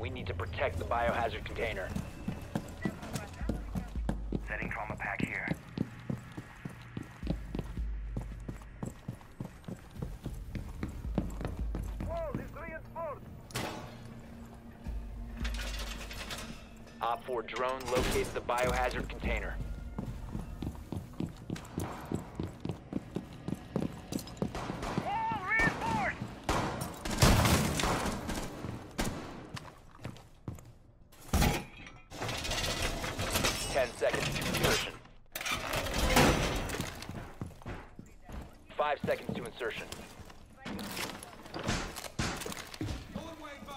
We need to protect the biohazard container. Setting trauma pack here. Wall is reinforced. Op 4 drone located the biohazard container. Wall reinforced! Ten seconds to insertion. Five seconds to insertion.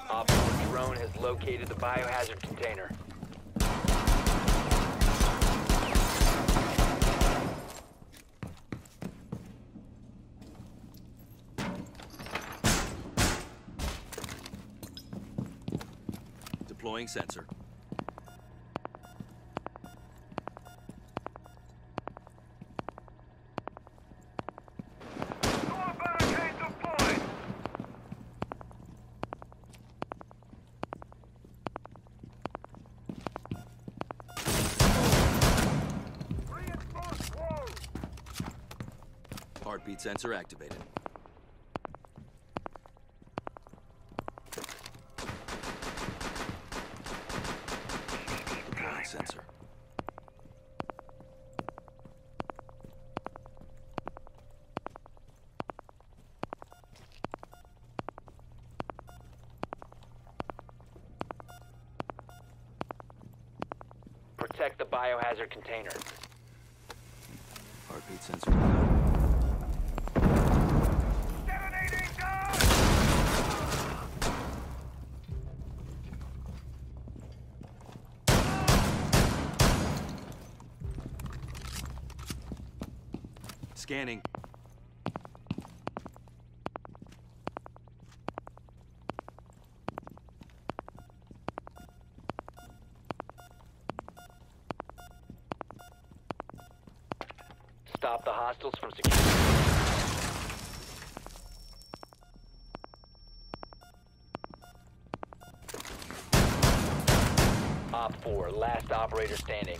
Op drone has located the biohazard container. Deploying sensor. Heartbeat sensor activated. Deploying sensor. Protect the biohazard container. Heartbeat sensor. Scanning. Stop the hostiles from securing. Op 4, last operator standing.